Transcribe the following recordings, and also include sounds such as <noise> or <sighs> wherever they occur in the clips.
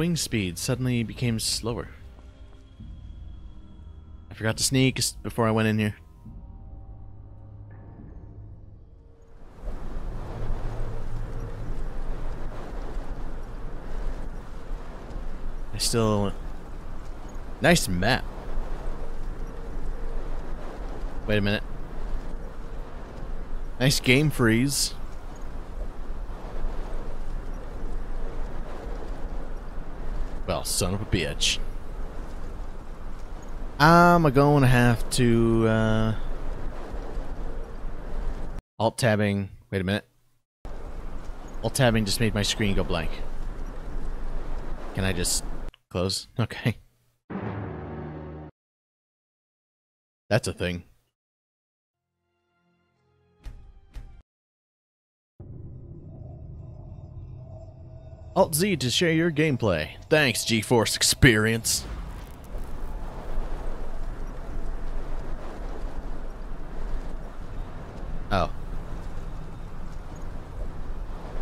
Swing speed suddenly became slower? I forgot to sneak before I went in here. I still... Nice map. Wait a minute. Nice game freeze. Well, son of a bitch. I'm going to have to, uh... Alt-tabbing... Wait a minute. Alt-tabbing just made my screen go blank. Can I just close? <laughs> Okay. That's a thing. Alt Z to share your gameplay. Thanks, GeForce Experience. Oh.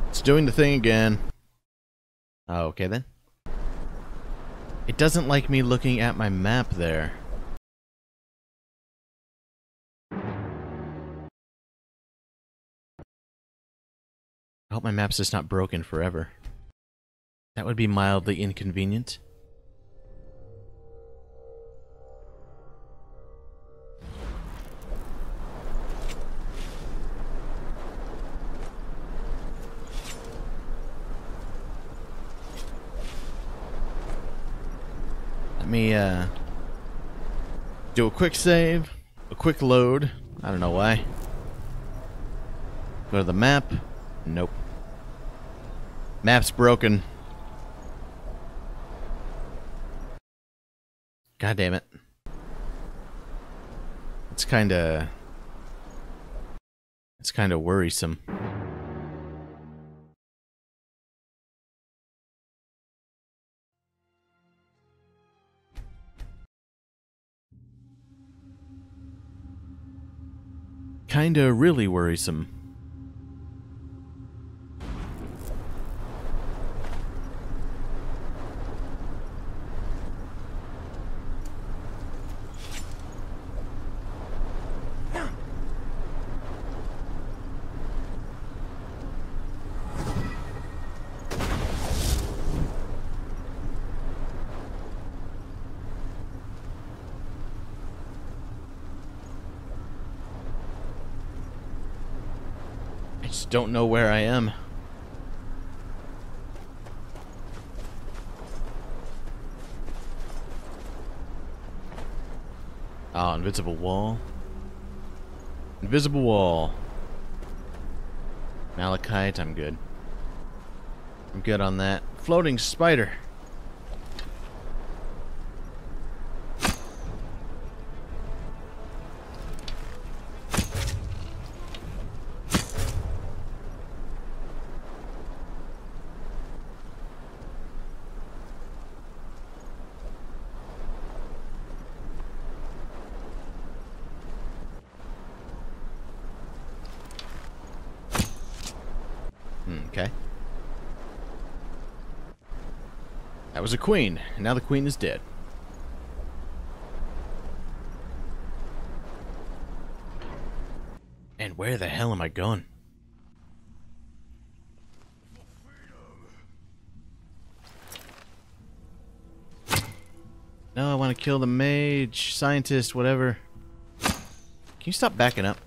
It's doing the thing again. Oh, okay then. It doesn't like me looking at my map there. I hope my map's just not broken forever. That would be mildly inconvenient. Let me uh, do a quick save, a quick load. I don't know why. Go to the map. Nope. Map's broken. God damn it. It's kind of It's kind of worrisome. Kinda really worrisome. I don't know where I am. Ah, invisible wall. Invisible wall. Malachite, I'm good. I'm good on that. Floating spider. Hmm, Okay. That was a queen, and now the queen is dead. And where the hell am I going? No, I want to kill the mage, scientist, whatever. Can you stop backing up?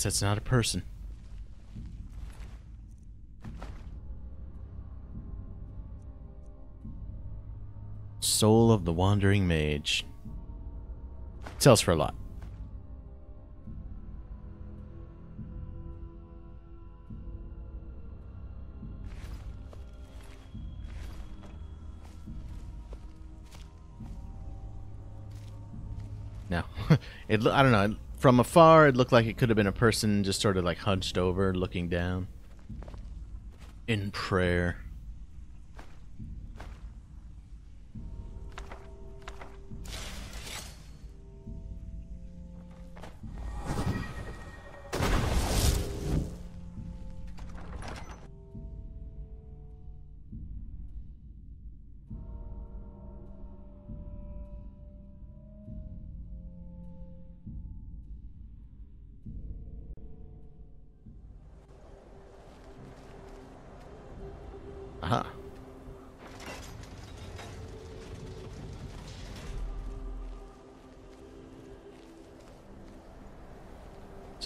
Guess that's not a person. Soul of the Wandering Mage. Tells for a lot. No, <laughs> it. I don't know. From afar, it looked like it could have been a person just sort of like hunched over, looking down. in prayer.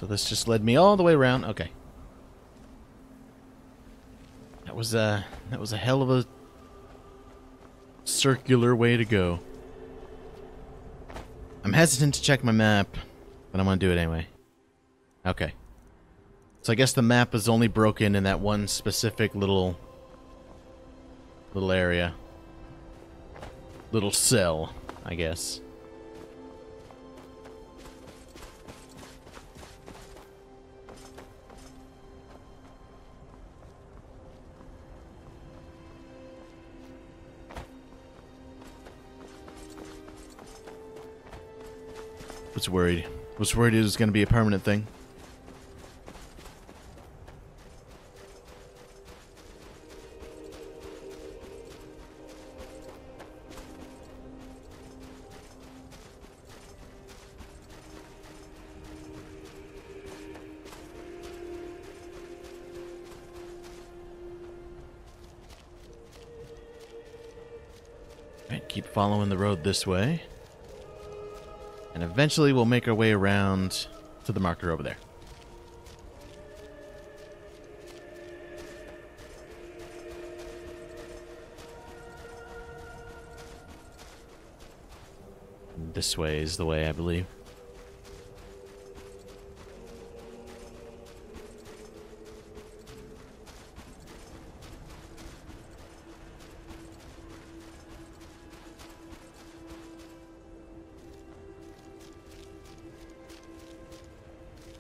So this just led me all the way around. Okay. That was a that was a hell of a circular way to go. I'm hesitant to check my map, but I'm gonna do it anyway. Okay. So I guess the map is only broken in that one specific little little area. Little cell, I guess. Was worried. Was worried it was going to be a permanent thing. Right, keep following the road this way. And eventually we'll make our way around to the marker over there. This way is the way, I believe.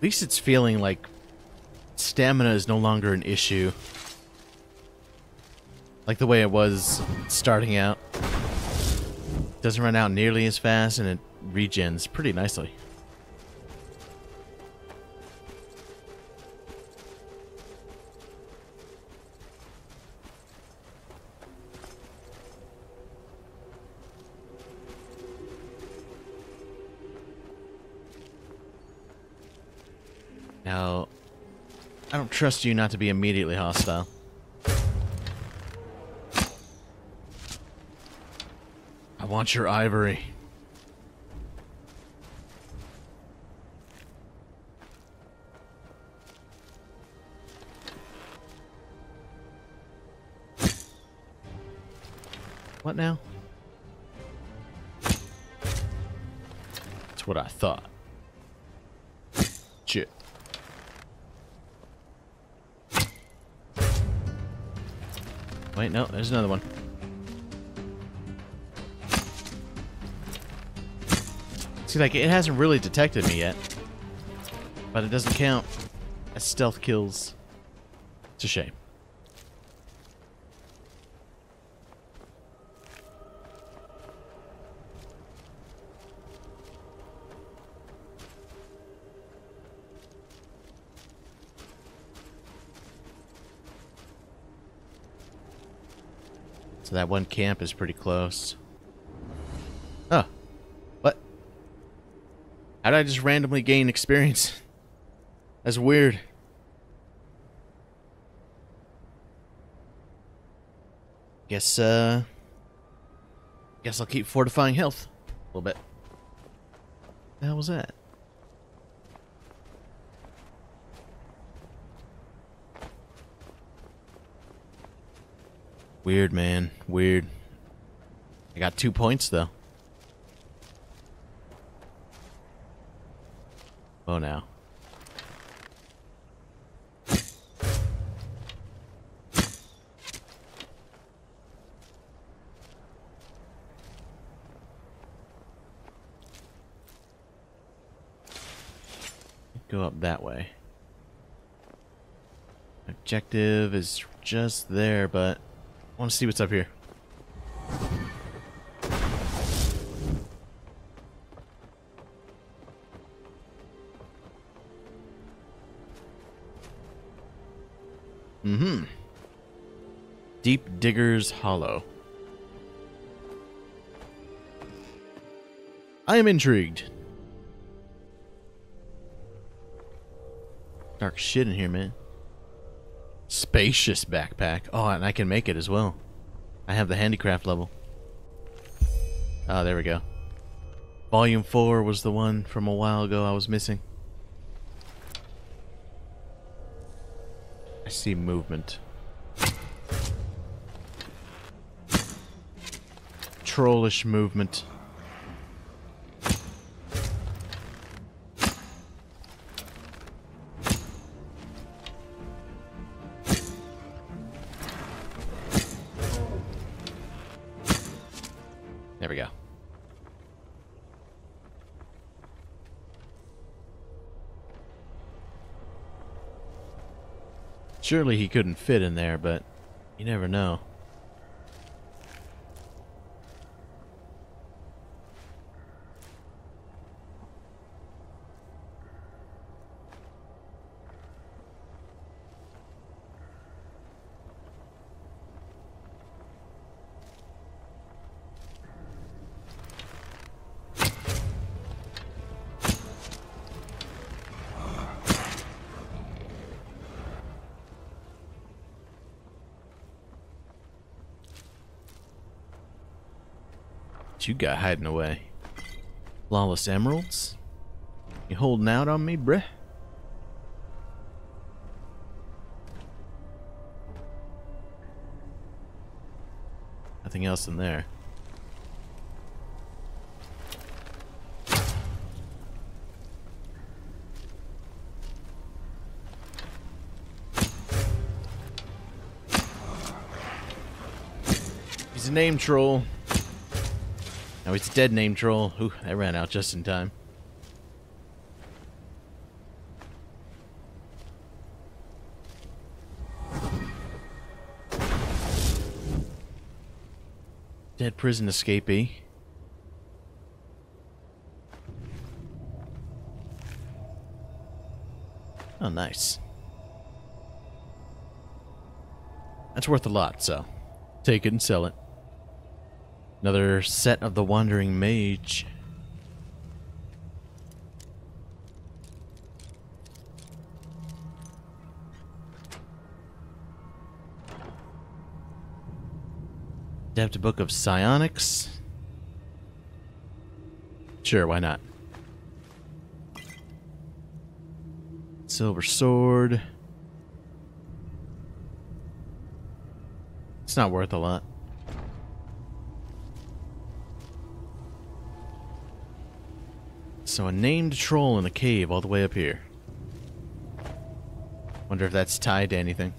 Least it's feeling like stamina is no longer an issue. Like the way it was starting out. Doesn't run out nearly as fast and it regens pretty nicely. Trust you not to be immediately hostile. I want your ivory. What now? That's what I thought. Wait, no, there's another one. See, like, it hasn't really detected me yet. But it doesn't count as stealth kills. It's a shame. That one camp is pretty close. Oh. What? How did I just randomly gain experience? <laughs> That's weird. Guess, uh... Guess I'll keep fortifying health. A little bit. The hell was that? Weird, man. Weird. I got two points, though. Oh, now. Go up that way. Objective is just there, but I want to see what's up here. Mm-hmm. Deep Digger's Hollow. I am intrigued. Dark shit in here, man. Spacious backpack. Oh, and I can make it as well. I have the handicraft level. Oh, there we go. Volume 4 was the one from a while ago I was missing. I see movement. Trollish movement. Surely he couldn't fit in there, but you never know. You got hiding away? Flawless emeralds? You holding out on me, bruh? Nothing else in there. He's a name troll. Oh, He's a dead name troll. Ooh, I ran out just in time. Dead prison escapee. Oh, nice. That's worth a lot, so take it and sell it. Another set of the Wandering Mage. Adept Book of Psionics. Sure, why not? Silver Sword. It's not worth a lot. So a named troll in a cave all the way up here. Wonder if that's tied to anything.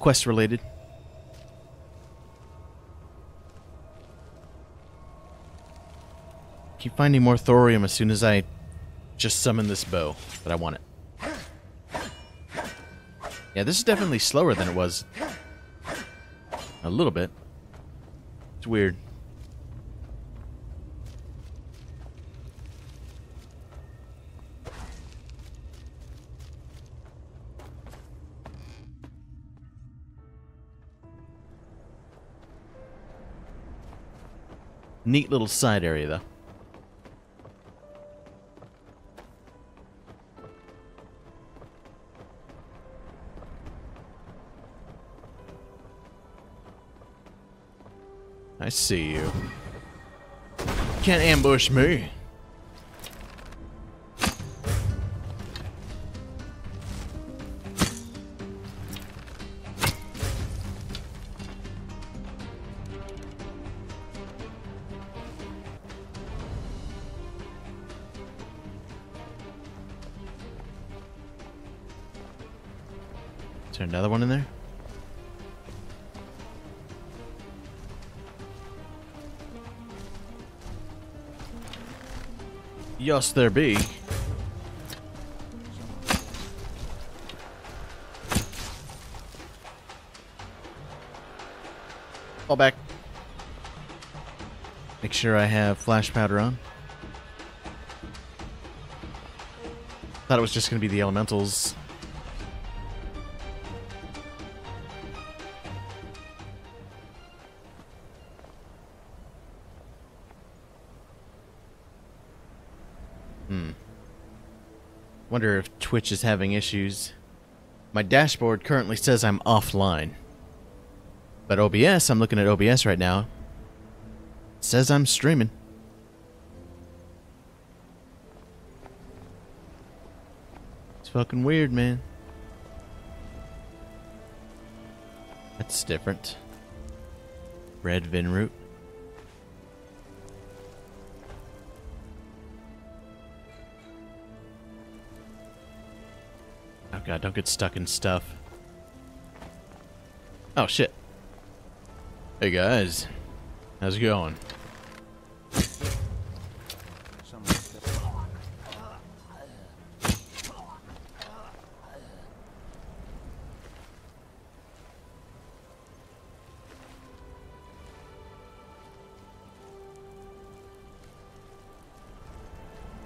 Quest related. Keep finding more thorium as soon as I just summon this bow, but I want it. Yeah, this is definitely slower than it was. A little bit. It's weird. Neat little side area, though. I see you. Can't ambush me. must there be? Fall back. Make sure I have flash powder on. Thought it was just going to be the elementals. Hmm. Wonder if Twitch is having issues. My dashboard currently says I'm offline. But OBS, I'm looking at OBS right now. It says I'm streaming. It's fucking weird, man. That's different. Red Vinroot. Oh god, don't get stuck in stuff. Oh shit. Hey guys. How's it going?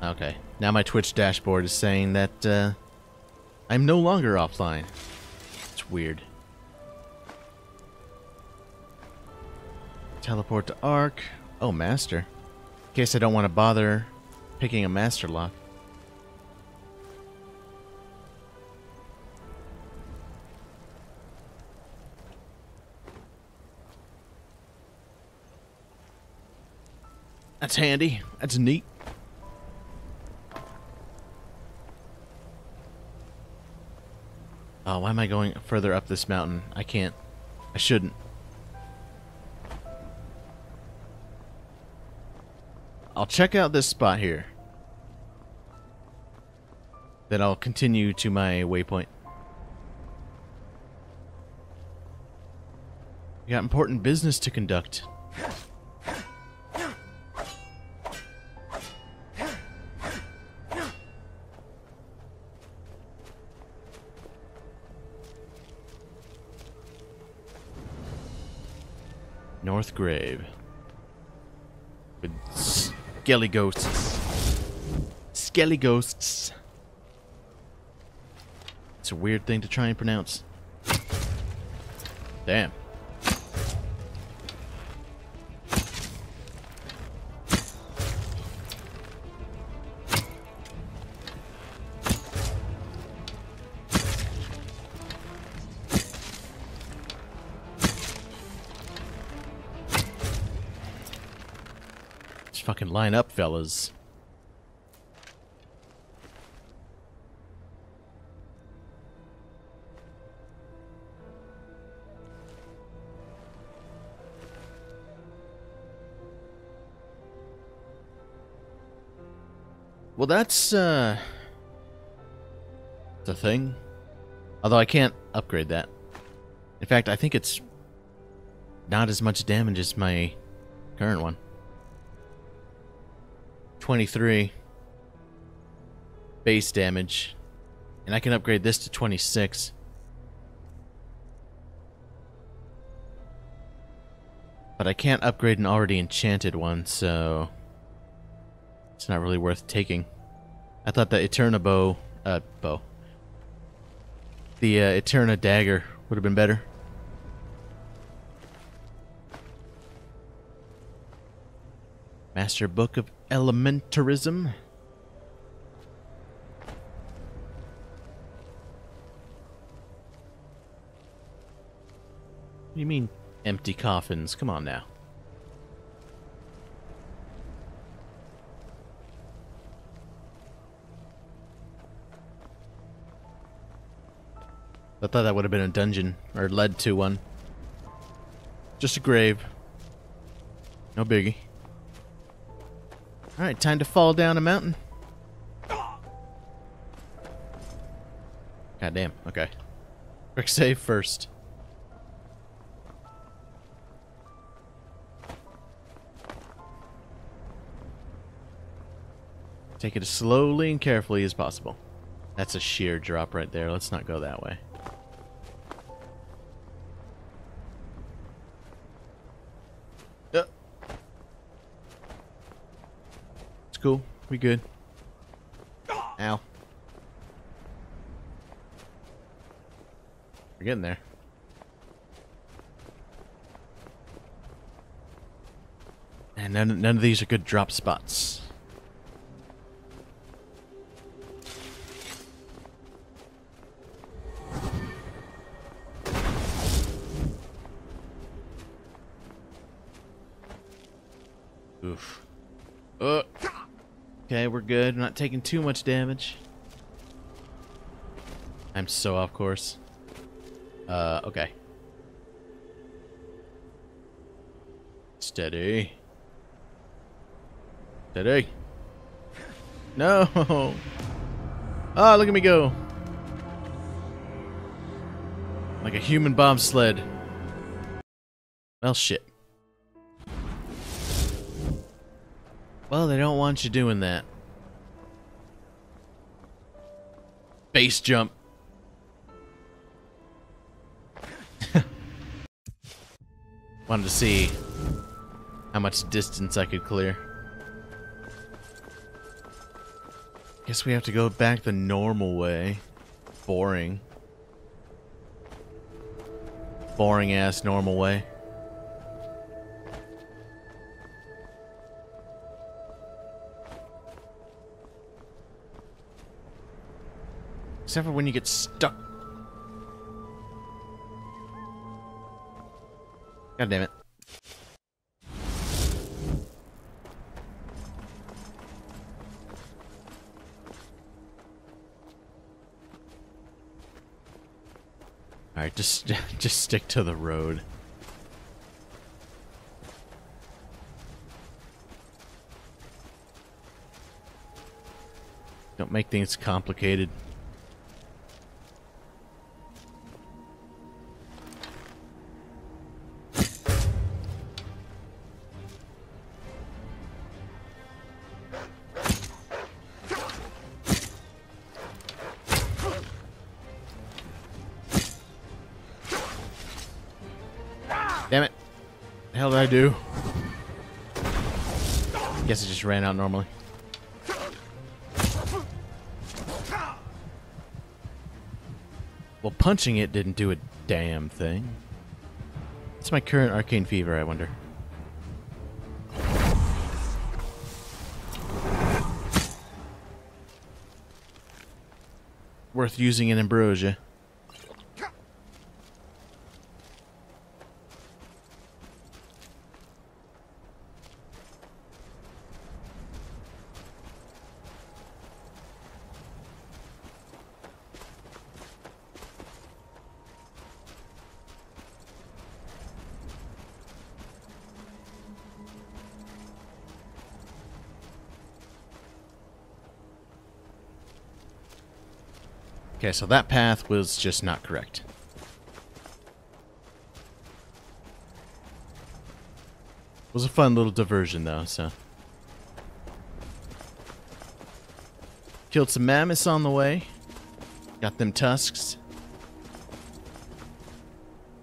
Okay. Now my Twitch dashboard is saying that uh, I'm no longer offline. It's weird. Teleport to Ark. Oh, Master. In case I don't want to bother picking a Master lock. That's handy. That's neat. Oh, why am I going further up this mountain? I can't. I shouldn't. I'll check out this spot here. Then I'll continue to my waypoint. We got important business to conduct. North Grave. With skelly ghosts. Skelly ghosts. It's a weird thing to try and pronounce. Damn. Line up, fellas. Well, that's, uh... The thing. Although I can't upgrade that. In fact, I think it's not as much damage as my current one. 23 base damage. And I can upgrade this to 26. But I can't upgrade an already enchanted one, so... It's not really worth taking. I thought the Eterna bow... Uh, bow. The uh, Eterna dagger would have been better. Master Book of Elementarism. What do you mean, empty coffins? Come on now. I thought that would have been a dungeon, or led to one. Just a grave. No biggie. Alright, time to fall down a mountain. God damn, okay. Quick save first. Take it as slowly and carefully as possible. That's a sheer drop right there. Let's not go that way. Cool. We good. Ow. We're getting there. And none, none of these are good drop spots. Good. not taking too much damage. I'm so off course. Uh, okay. Steady. Steady. <laughs> No! Oh, look at me go! Like a human bomb sled. Well, shit. Well, they don't want you doing that. Base jump. <laughs> Wanted to see how much distance I could clear. Guess we have to go back the normal way. Boring. Boring ass normal way. Except for when you get stuck. God damn it. Alright, just <laughs> just stick to the road. Don't make things complicated. Do? Guess it just ran out normally. Well, punching it didn't do a damn thing. What's my current arcane fever, I wonder? Worth using an ambrosia. Okay, so that path was just not correct. It was a fun little diversion, though, so... Killed some mammoths on the way. Got them tusks.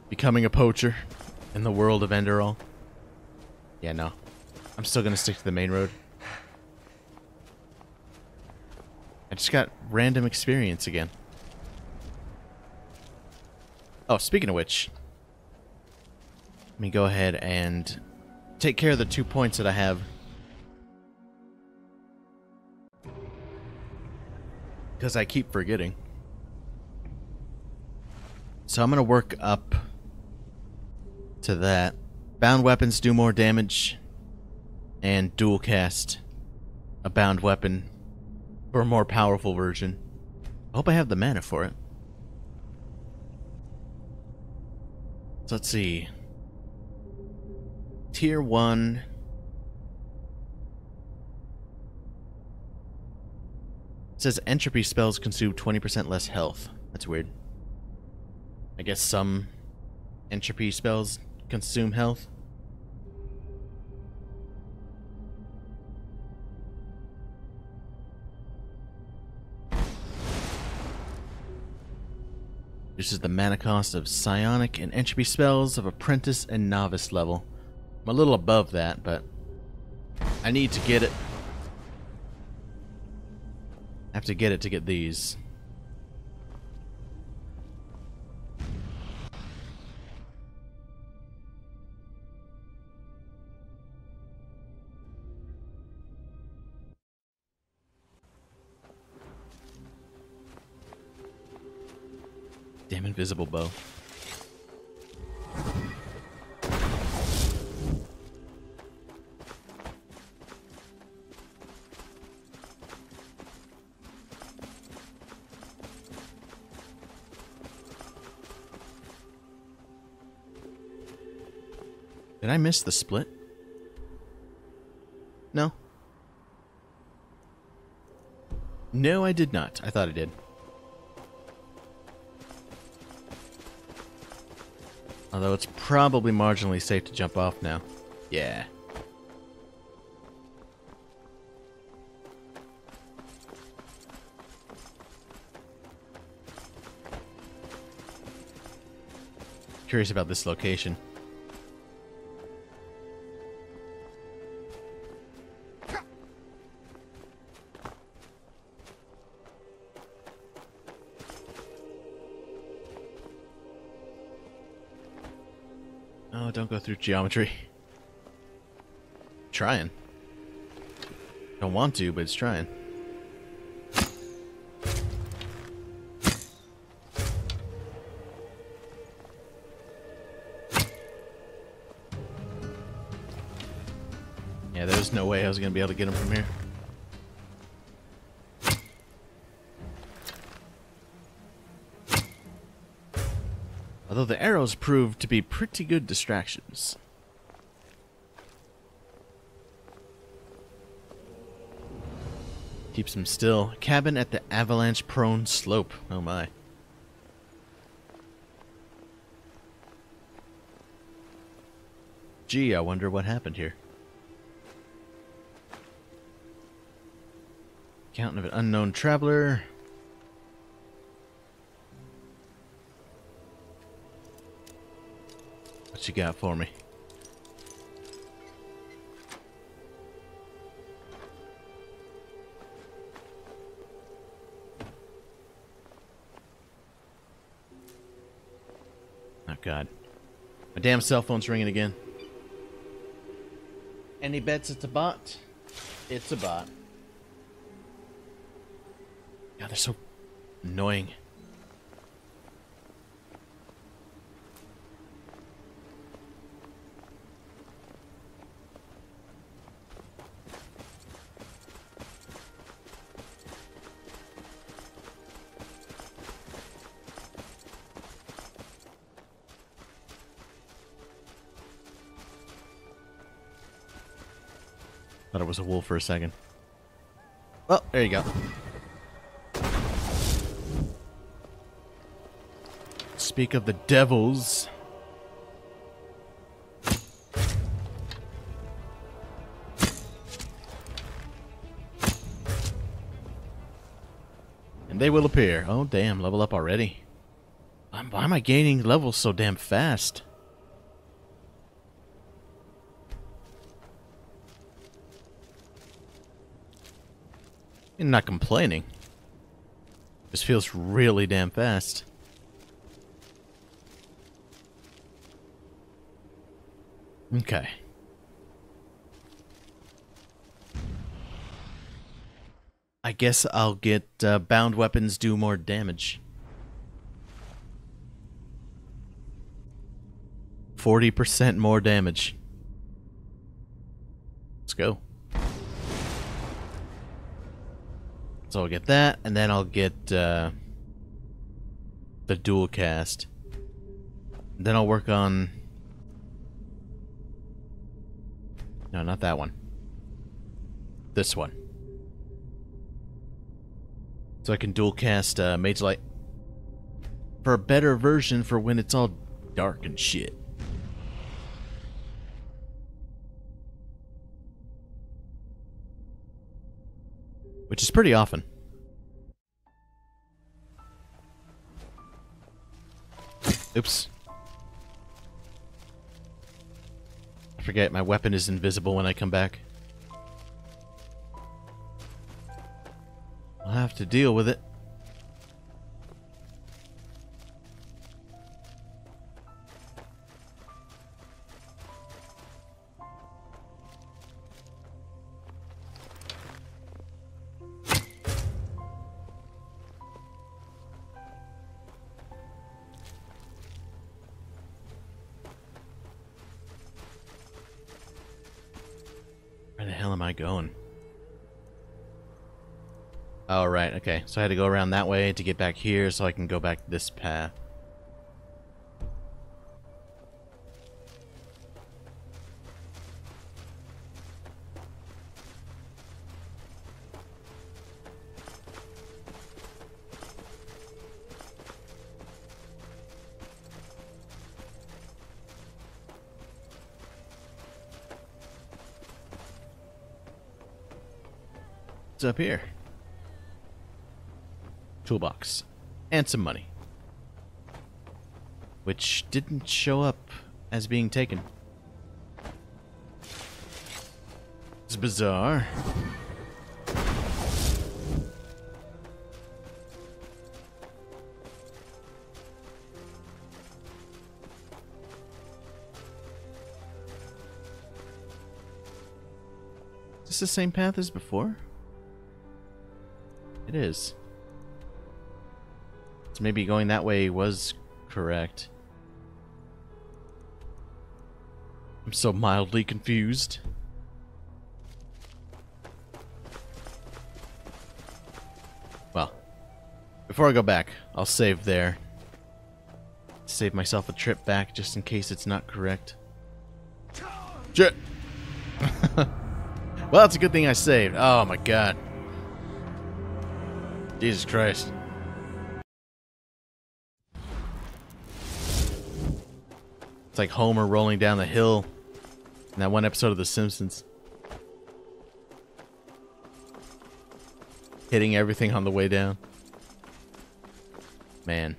Becoming a poacher in the world of Enderal. Yeah, no. I'm still gonna stick to the main road. I just got random experience again. Oh, speaking of which, let me go ahead and take care of the two points that I have. Because I keep forgetting. So I'm going to work up to that. Bound weapons do more damage. And dual cast a bound weapon for a more powerful version. I hope I have the mana for it. Let's see. Tier 1. It says entropy spells consume 20% less health. That's weird. I guess some entropy spells consume health. This is the mana cost of psionic and entropy spells of apprentice and novice level. I'm a little above that, but I need to get it. I have to get it to get these. Damn invisible bow. Did I miss the split? No. No, I did not. I thought I did. Although it's probably marginally safe to jump off now. Yeah. Curious about this location. Go through geometry. Trying. Don't want to, but it's trying. Yeah, there's no way I was going to be able to get him from here. Although the arrows proved to be pretty good distractions. Keeps him still. Cabin at the avalanche prone slope. Oh my. Gee, I wonder what happened here. Account of an unknown traveler. What you got for me? Oh god. My damn cell phone's ringing again. Any bets it's a bot? It's a bot. God, they're so annoying. Was a wolf for a second. Well, there you go. Speak of the devils. And they will appear. Oh, damn. Level up already. Why am I gaining levels so damn fast? Not complaining. This feels really damn fast. Okay. I guess I'll get uh, bound weapons do more damage. 40% more damage. Let's go. So I'll get that, and then I'll get uh, the dual cast. Then I'll work on... No, not that one. This one. So I can dual cast uh, Mage Light for a better version for when it's all dark and shit. Which is pretty often. Oops. I forget, my weapon is invisible when I come back. I'll have to deal with it. Okay. So I had to go around that way to get back here so I can go back this path. Up here? Toolbox. And some money. Which didn't show up as being taken. It's bizarre. Is this the same path as before? It is. So maybe going that way was correct. I'm so mildly confused. Well, before I go back, I'll save there. Save myself a trip back just in case it's not correct. Shit! <laughs> well, it's a good thing I saved. Oh my god. Jesus Christ. Like Homer rolling down the hill in that one episode of The Simpsons. Hitting everything on the way down. Man.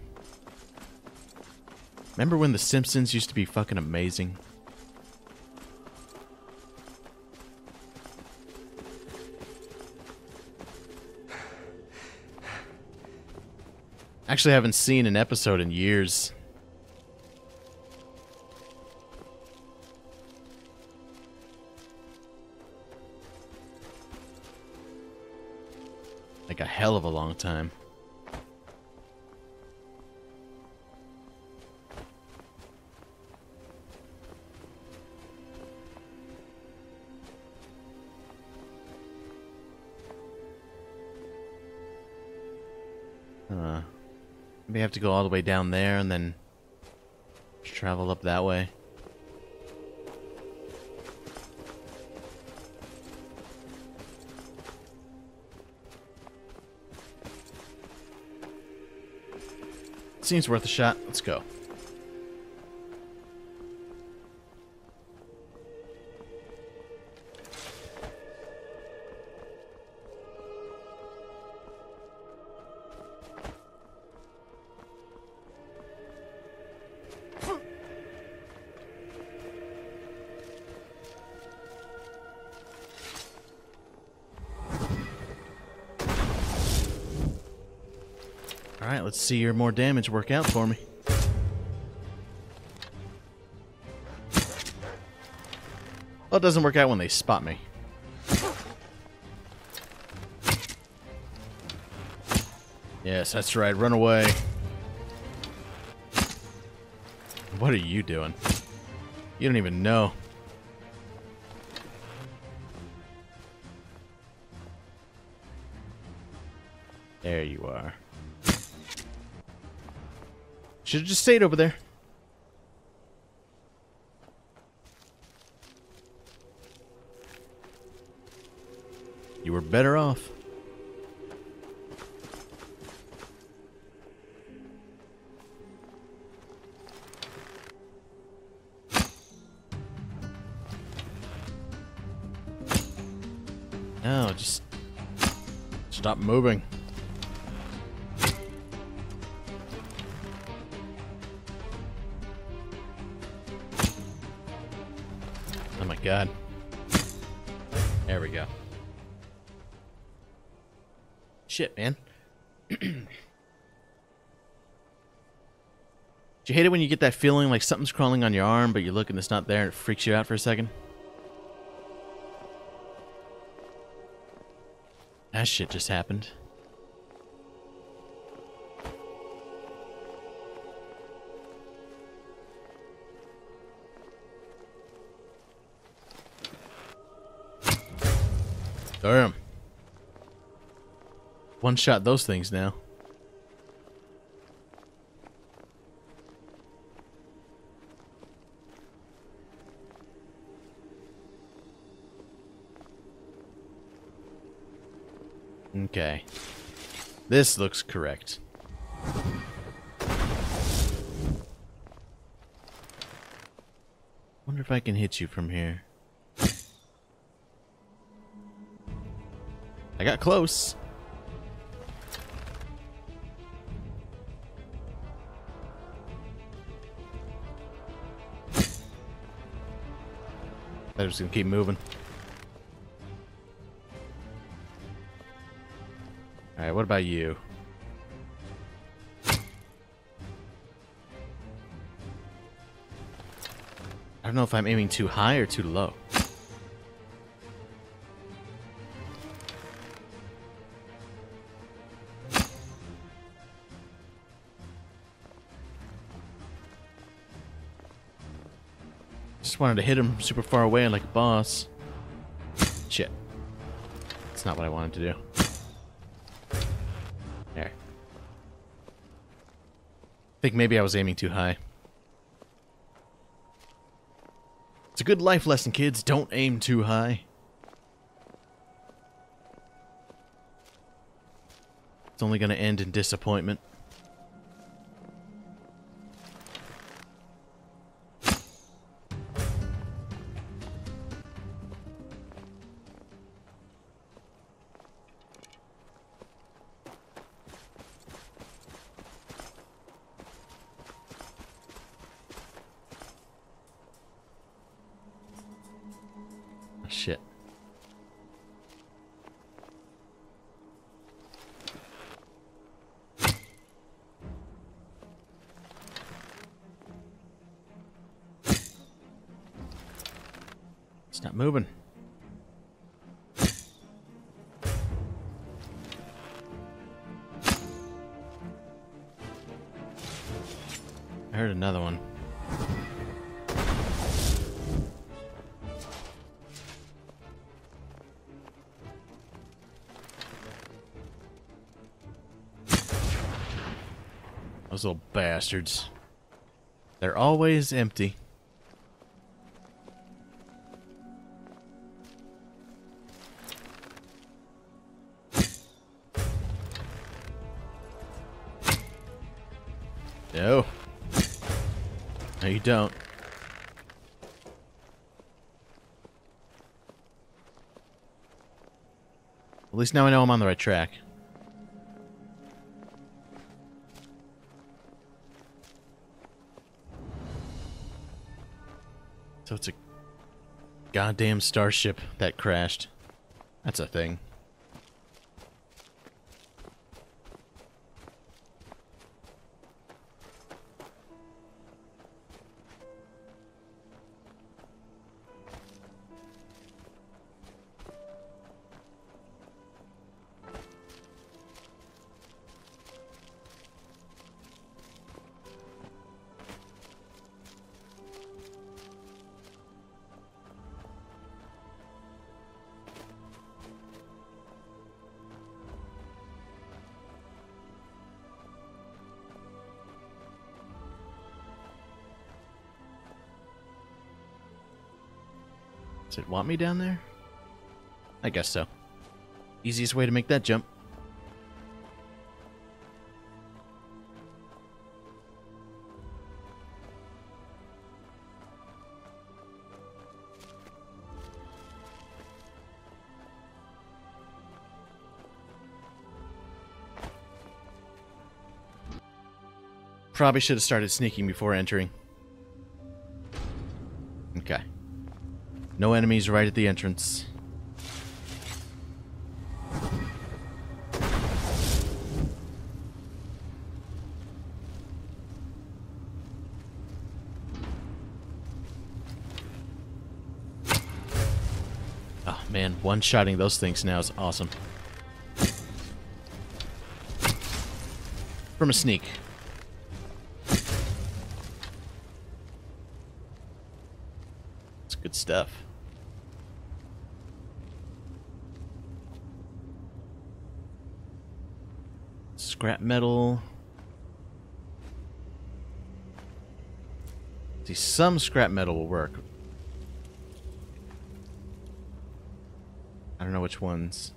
Remember when The Simpsons used to be fucking amazing? <sighs> Actually, haven't seen an episode in years. Like a hell of a long time. Uh, I have to go all the way down there and then travel up that way. Seems worth a shot. Let's go. Let's see your more damage work out for me. Well, it doesn't work out when they spot me. Yes, that's right. Run away. What are you doing? You don't even know. Should have just stayed over there. You were better off. No, just stop moving. God. There we go. Shit, man. <clears throat> Do you hate it when you get that feeling like something's crawling on your arm, but you look and it's not there and it freaks you out for a second? That shit just happened. Damn. One shot those things now. Okay. This looks correct. Wonder if I can hit you from here. I got close. <laughs> I just gonna keep moving. Alright, what about you? I don't know if I'm aiming too high or too low. Just wanted to hit him super far away like a boss. Shit. That's not what I wanted to do. There. I think maybe I was aiming too high. It's a good life lesson, kids. Don't aim too high. It's only going to end in disappointment. Bastards. They're always empty. No. No, you don't. At least now I know I'm on the right track. So it's a goddamn starship that crashed. That's a thing. Want me down there? I guess so. Easiest way to make that jump. Probably should have started sneaking before entering. No enemies right at the entrance. Oh man, one-shotting those things now is awesome. From a sneak. It's good stuff. Scrap metal. See, some scrap metal will work. I don't know which ones.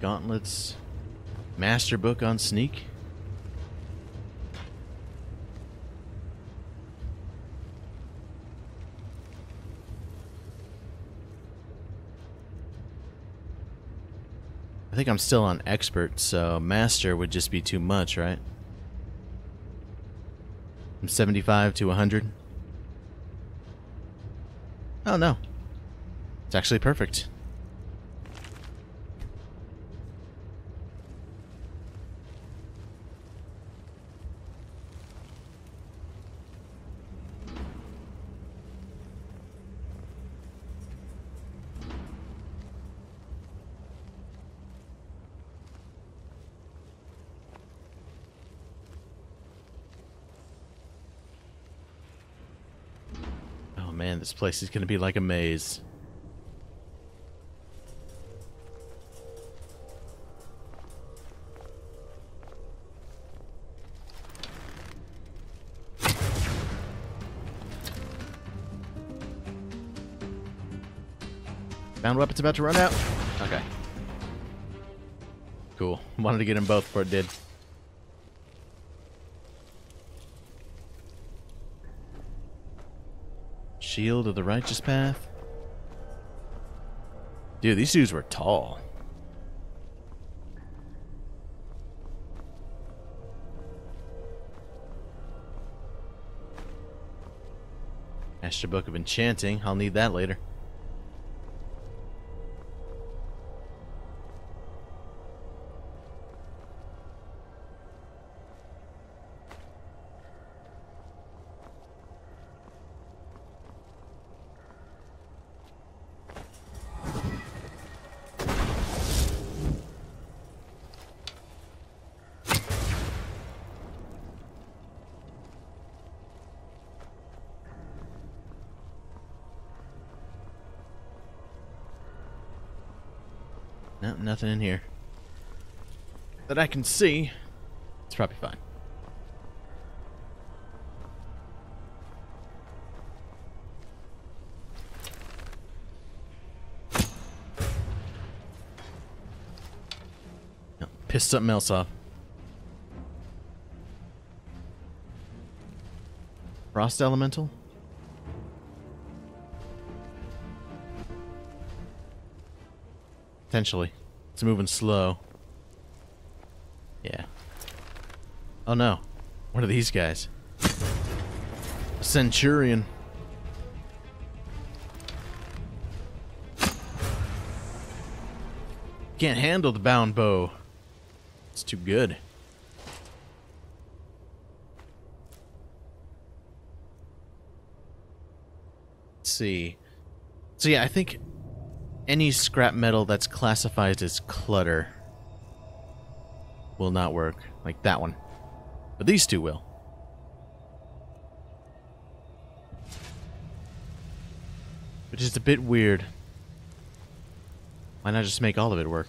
Gauntlets. Master book on sneak. I think I'm still on expert, so master would just be too much, right? From 75 to 100. Oh no. It's actually perfect. Oh man, this place is going to be like a maze. Found weapon's about to run out? Okay. Cool. Wanted to get them both before it did. Shield of the Righteous Path. Dude, these dudes were tall. Master Book of Enchanting. I'll need that later. No, nothing in here. That I can see. It's probably fine. No, piss something else off. Frost Elemental? Potentially. It's moving slow. Yeah. Oh no. What are these guys? A Centurion. Can't handle the bound bow. It's too good. Let's see. So yeah, I think any scrap metal that's classified as clutter will not work. Like that one. But these two will. Which is a bit weird. Why not just make all of it work?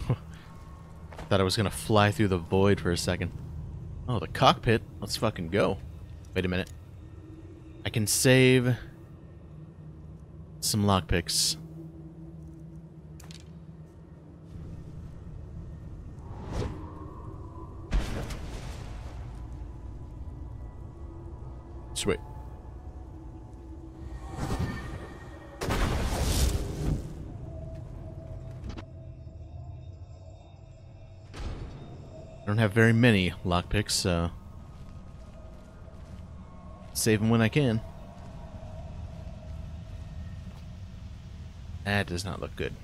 <laughs> Thought I was gonna fly through the void for a second. Oh, the cockpit. Let's fucking go. Wait a minute. I can save some lockpicks. Don't have very many lockpicks, so... Save them when I can. That does not look good.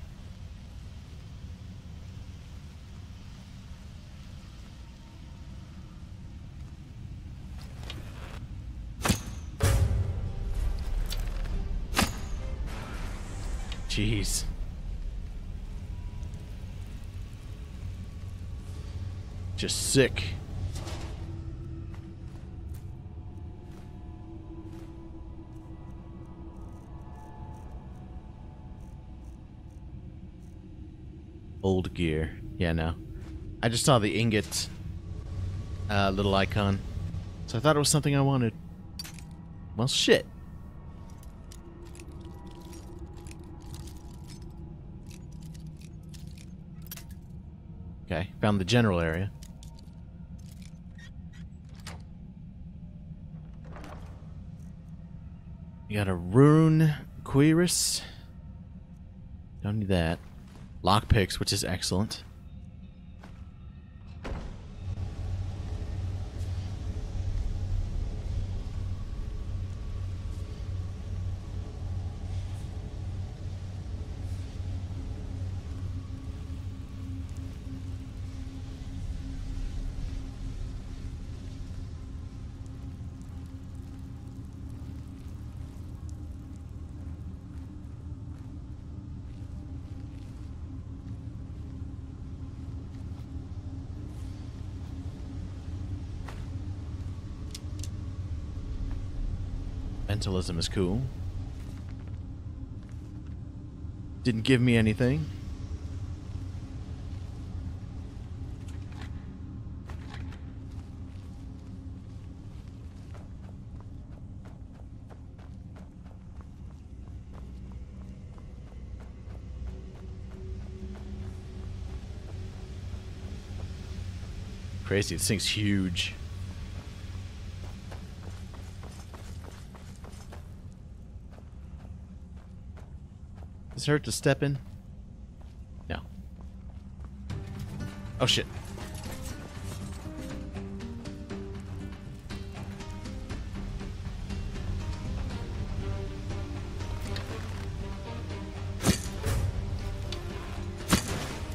Jeez. Just sick. Old gear. Yeah, no. I just saw the ingot uh, little icon. So I thought it was something I wanted. Well, shit. Okay, found the general area. Got a rune cuirass. Don't need that. Lockpicks, which is excellent. Mentalism is cool. Didn't give me anything. Crazy, this thing's huge. Hurt to step in? No. Oh shit.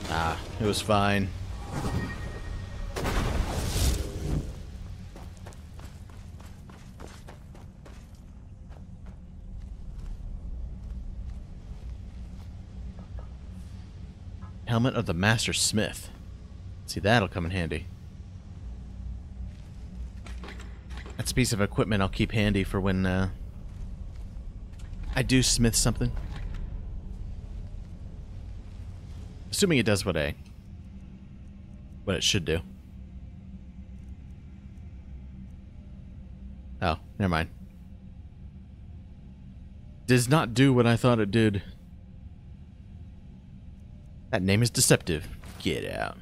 Ah, it was fine. Of the Master Smith. See, that'll come in handy. That's a piece of equipment I'll keep handy for when uh, I do smith something. Assuming it does what I what it should do. Oh, never mind. Does not do what I thought it did. That name is deceptive. Get out.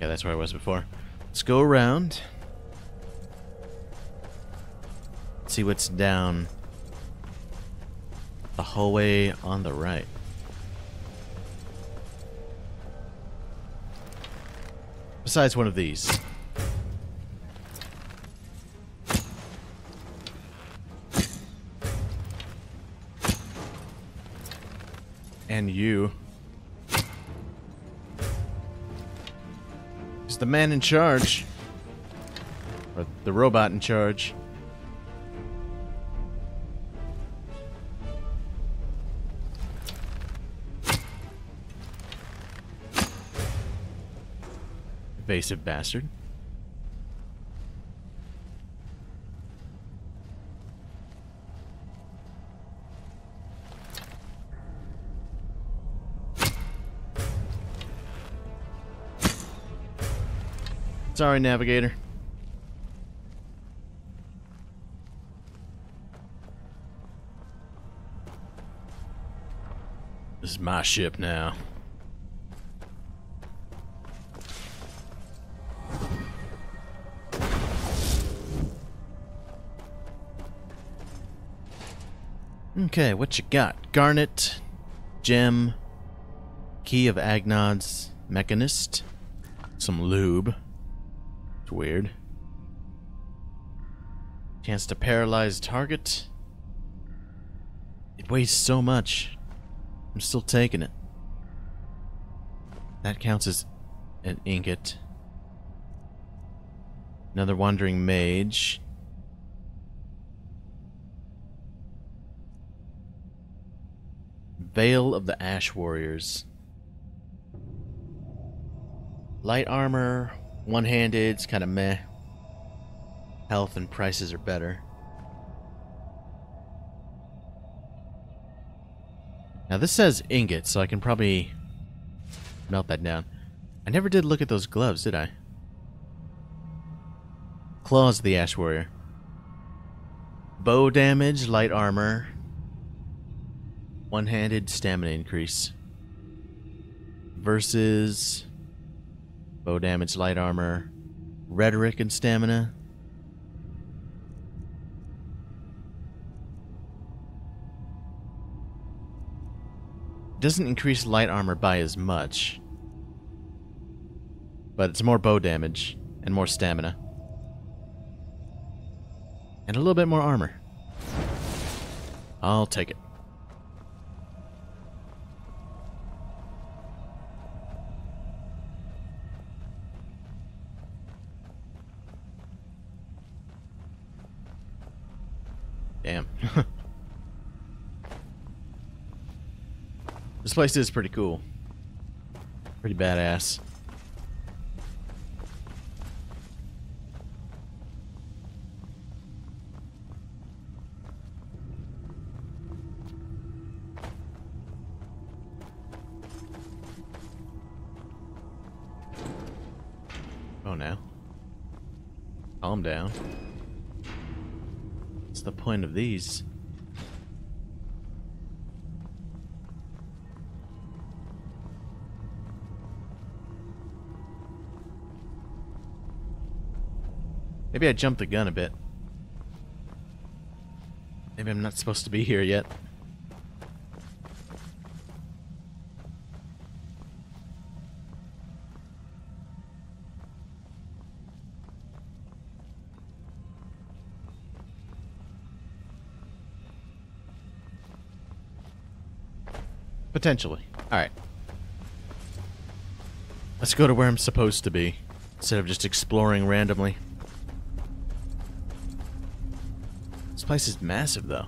Yeah, that's where I was before. Let's go around. See what's down the hallway on the right. Besides one of these. And you. He's the man in charge. Or the robot in charge. Evasive bastard. Sorry, Navigator. This is my ship now. Okay, what you got? Garnet, gem, key of Agnod's mechanist, some lube. It's weird. Chance to paralyze target. It weighs so much. I'm still taking it. That counts as an ingot. Another wandering mage. Veil of the Ash Warriors. Light armor, one-handed, it's kind of meh. Health and prices are better. Now this says ingot, so I can probably melt that down. I never did look at those gloves, did I? Claws of the Ash Warrior. Bow damage, light armor, one-handed stamina increase. Versus bow damage, light armor, rhetoric and stamina. Doesn't increase light armor by as much. But it's more bow damage and more stamina. And a little bit more armor. I'll take it. Damn. <laughs> this place is pretty cool. Pretty badass. The point of these? Maybe I jumped the gun a bit. Maybe I'm not supposed to be here yet. Potentially. Alright. Let's go to where I'm supposed to be, instead of just exploring randomly. This place is massive, though.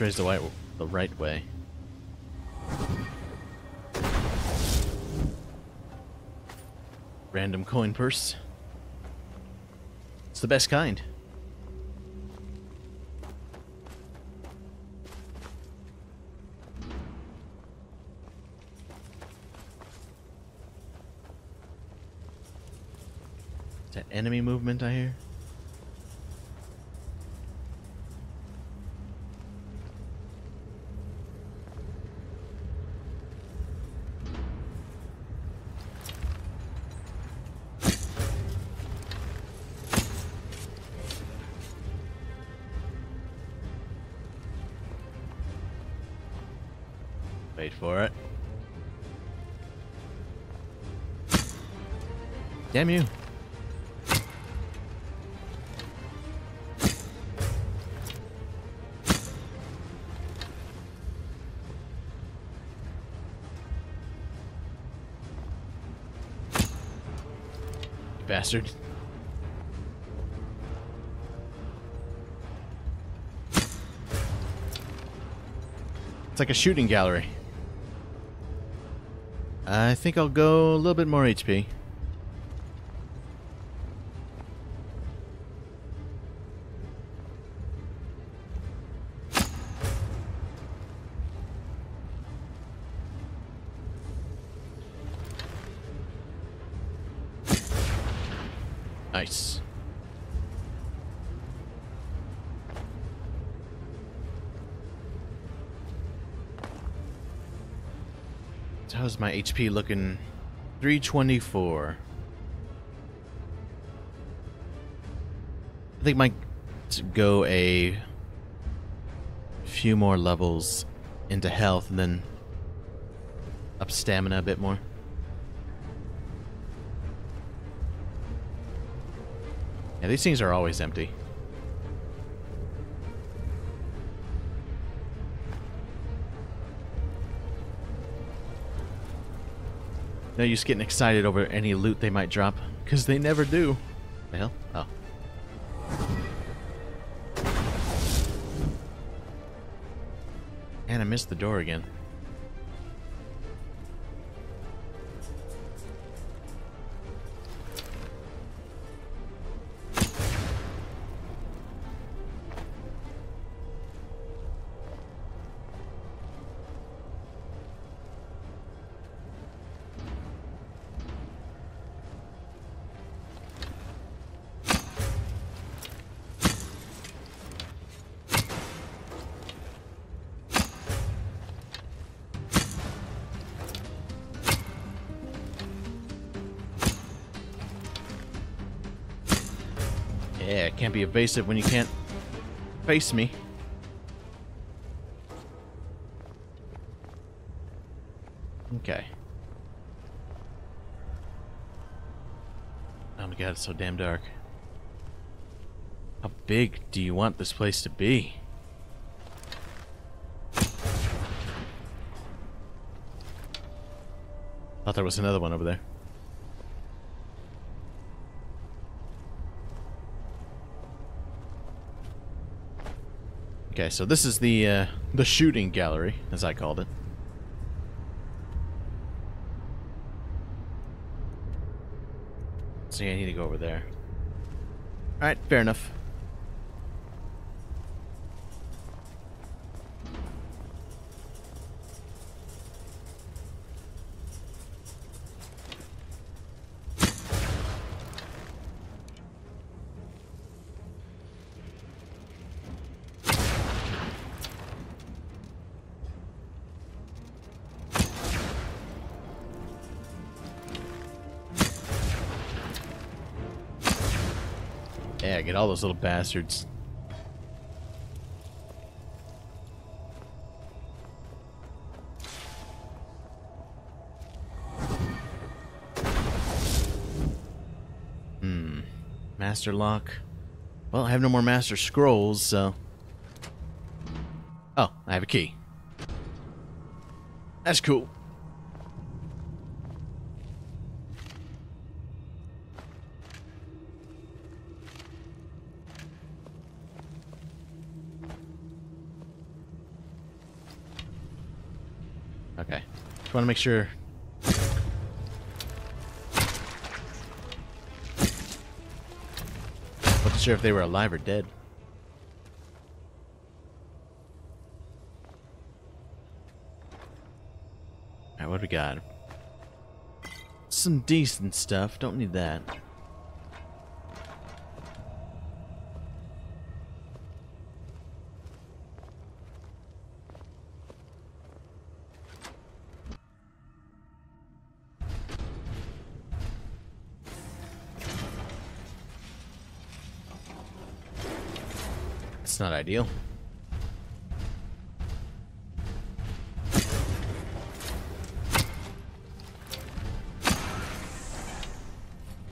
This the right, the right way. Random coin purse. It's the best kind. Is that enemy movement I hear? Damn you. Bastard. It's like a shooting gallery. I think I'll go a little bit more HP. HP looking? 324. I think might go a few more levels into health and then up stamina a bit more. Yeah, these things are always empty. No use getting excited over any loot they might drop, because they never do. The hell? Oh. And I missed the door again. Evasive when you can't face me. Okay. Oh my god, it's so damn dark. How big do you want this place to be? Thought there was another one over there. Okay, so this is the uh, the shooting gallery, as I called it. So yeah, I need to go over there. Alright, fair enough. Get all those little bastards. Hmm. Master lock. Well, I have no more master scrolls, so... Oh, I have a key. That's cool. Okay. Just want to make sure. Wasn't sure if they were alive or dead. Alright, what do we got? Some decent stuff. Don't need that. Ideal.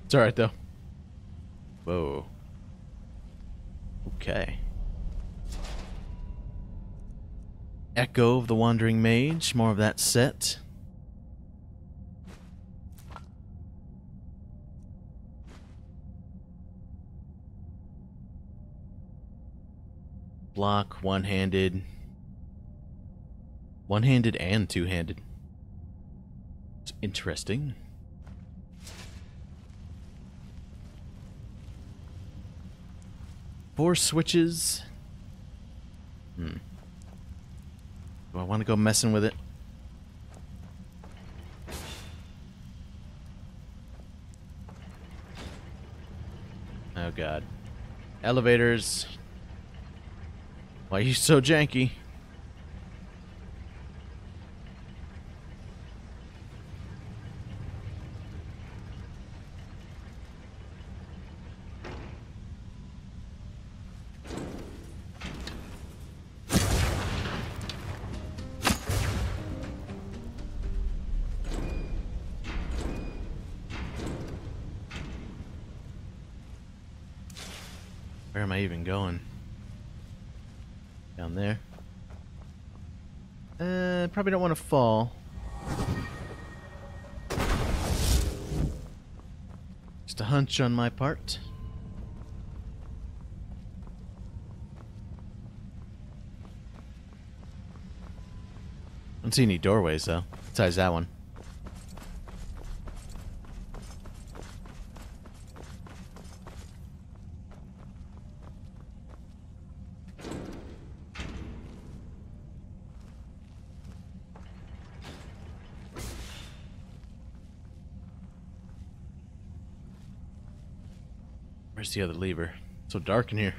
It's alright though. Whoa. Okay. Echo of the Wandering Mage, more of that set. Block, one-handed. One-handed and two-handed. It's interesting. Four switches. Hmm. Do I want to go messing with it? Oh god. Elevators. Why are you so janky? Probably don't want to fall. Just a hunch on my part. Don't see any doorways though. Besides that one. Where's the other lever? so dark in here.